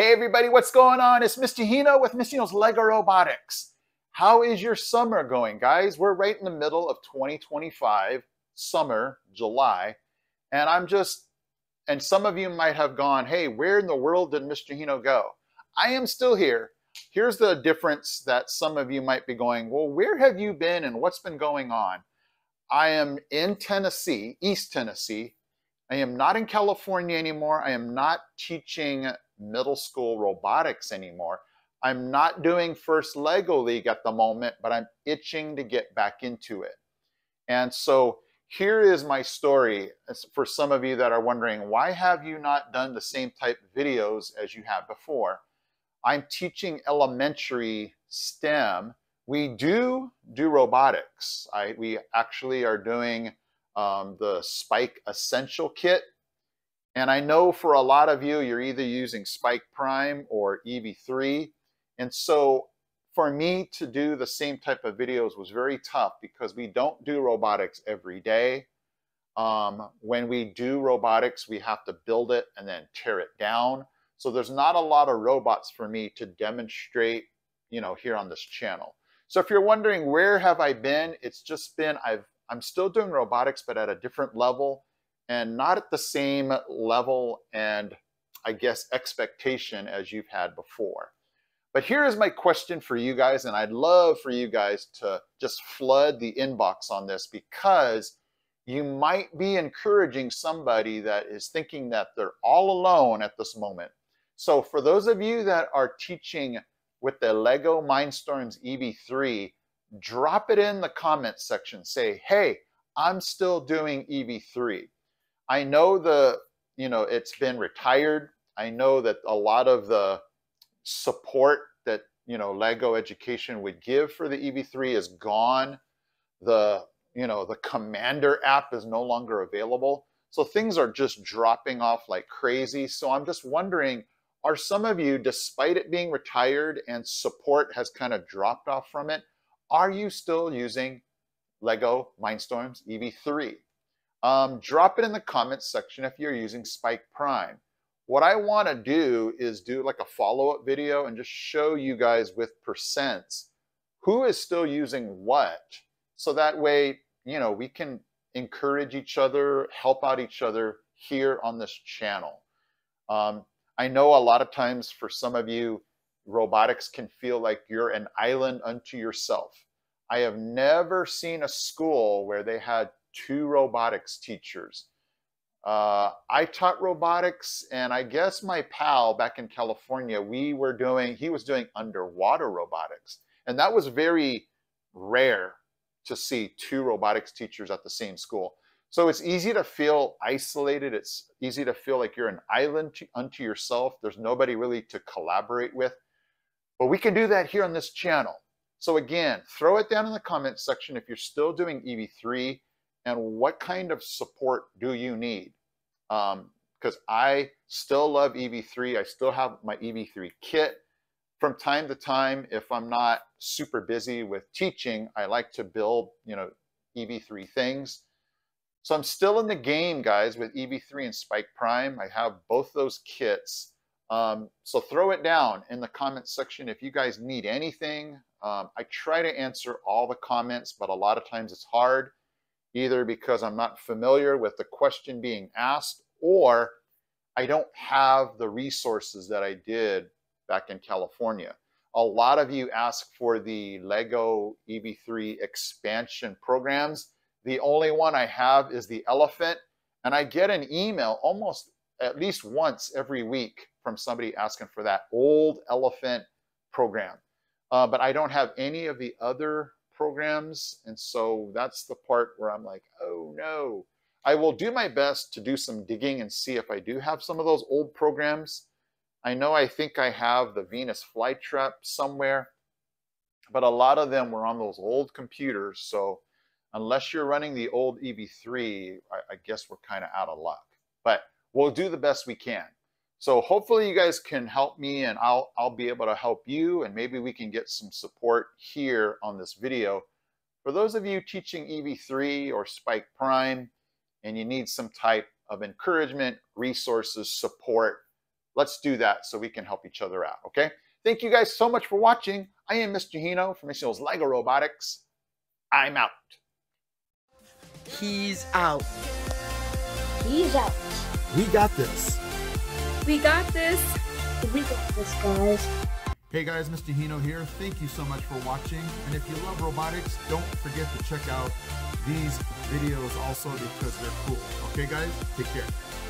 Hey everybody, what's going on? It's Mr. Hino with Mr. Hino's Lego Robotics. How is your summer going, guys? We're right in the middle of 2025, summer, July, and I'm just, and some of you might have gone, hey, where in the world did Mr. Hino go? I am still here. Here's the difference that some of you might be going, well, where have you been and what's been going on? I am in Tennessee, East Tennessee. I am not in California anymore. I am not teaching middle school robotics anymore. I'm not doing First Lego League at the moment, but I'm itching to get back into it. And so here is my story for some of you that are wondering, why have you not done the same type of videos as you have before? I'm teaching elementary STEM. We do do robotics. I, we actually are doing um, the Spike Essential Kit and I know for a lot of you, you're either using Spike Prime or EV3. And so for me to do the same type of videos was very tough because we don't do robotics every day. Um, when we do robotics, we have to build it and then tear it down. So there's not a lot of robots for me to demonstrate, you know, here on this channel. So if you're wondering where have I been, it's just been I've I'm still doing robotics, but at a different level and not at the same level and I guess expectation as you've had before. But here is my question for you guys, and I'd love for you guys to just flood the inbox on this because you might be encouraging somebody that is thinking that they're all alone at this moment. So for those of you that are teaching with the Lego Mindstorms EV3, drop it in the comments section. Say, hey, I'm still doing EV3. I know the, you know, it's been retired. I know that a lot of the support that, you know, Lego Education would give for the EV3 is gone. The, you know, the Commander app is no longer available. So things are just dropping off like crazy. So I'm just wondering, are some of you, despite it being retired and support has kind of dropped off from it, are you still using Lego Mindstorms EV3? Um, drop it in the comments section if you're using Spike Prime. What I want to do is do like a follow-up video and just show you guys with percents who is still using what. So that way, you know, we can encourage each other, help out each other here on this channel. Um, I know a lot of times for some of you, robotics can feel like you're an island unto yourself. I have never seen a school where they had two robotics teachers. Uh, I taught robotics, and I guess my pal back in California, we were doing, he was doing underwater robotics. And that was very rare to see two robotics teachers at the same school. So it's easy to feel isolated. It's easy to feel like you're an island to, unto yourself. There's nobody really to collaborate with. But we can do that here on this channel. So again, throw it down in the comments section if you're still doing EV3 and what kind of support do you need? Because um, I still love EV3. I still have my EV3 kit. From time to time, if I'm not super busy with teaching, I like to build, you know, EV3 things. So I'm still in the game, guys, with EV3 and Spike Prime. I have both those kits. Um, so throw it down in the comments section if you guys need anything. Um, I try to answer all the comments, but a lot of times it's hard either because I'm not familiar with the question being asked or I don't have the resources that I did back in California. A lot of you ask for the Lego EV3 expansion programs. The only one I have is the elephant, and I get an email almost at least once every week from somebody asking for that old elephant program. Uh, but I don't have any of the other programs. And so that's the part where I'm like, oh no. I will do my best to do some digging and see if I do have some of those old programs. I know I think I have the Venus flytrap somewhere, but a lot of them were on those old computers. So unless you're running the old EV3, I, I guess we're kind of out of luck. But we'll do the best we can. So hopefully you guys can help me and I'll, I'll be able to help you and maybe we can get some support here on this video. For those of you teaching EV3 or Spike Prime and you need some type of encouragement, resources, support, Let's do that so we can help each other out, okay? Thank you guys so much for watching. I am Mr. Hino from Mr. LEGO Robotics. I'm out. He's out. He's out. We got this. We got this. We got this, guys. Hey guys, Mr. Hino here. Thank you so much for watching. And if you love robotics, don't forget to check out these videos also because they're cool. Okay guys, take care.